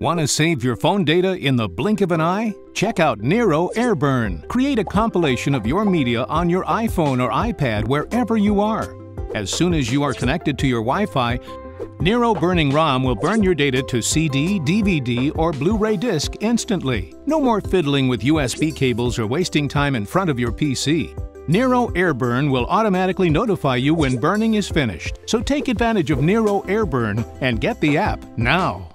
Want to save your phone data in the blink of an eye? Check out Nero AirBurn. Create a compilation of your media on your iPhone or iPad wherever you are. As soon as you are connected to your Wi Fi, Nero Burning ROM will burn your data to CD, DVD, or Blu ray disc instantly. No more fiddling with USB cables or wasting time in front of your PC. Nero AirBurn will automatically notify you when burning is finished. So take advantage of Nero AirBurn and get the app now.